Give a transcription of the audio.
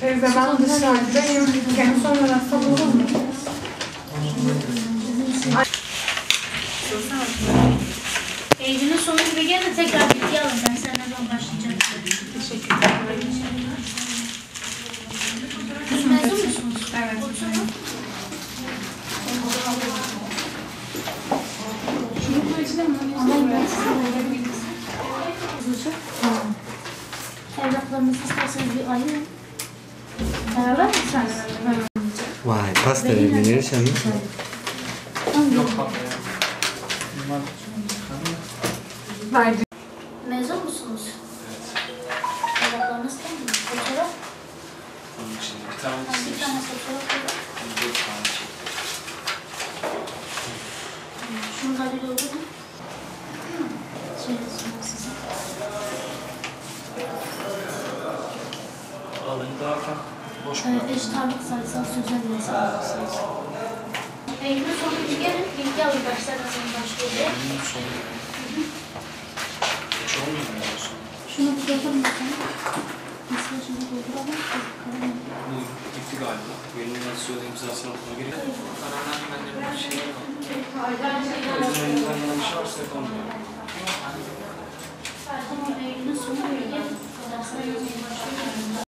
Teyze ben dışarıdayım. Yani sonra sabah olur mu? Eylül'ün sonu gibi gel de tekrar bilgi alın. Ben senden başlayacağım. Teşekkür ederim. Siz mezun musunuz? Evet. Oturun. Evlatlarınızı isterseniz bir ayırın. Beraber mi sen? Vay pasta evlenir sen Verdi. Mezun musunuz? Evlatlarınız tam mı? Fotoğraf? Onun için bir Ha, tanesi Bir tane fotoğraf var. dört tane şey. Şunu da bir olur mu? Size. Alın derken boş Ee, eşit ağırlık sayısal sözel yazılmışsınız. Eylül'ün sonu gibi gelin. Bilgi alın. Dersler nasıl başlıyor? Bunun sonu olmuyor mu sonu? Şunu bir yapalım bakalım. Mesela şunu dolduralım. Bakalım. Bu gitti galiba. Benim nasıl imzasını atmaya gerek yok. Kararlar bende bir şey yok. O yüzden elimizden gelen bir şey 你说。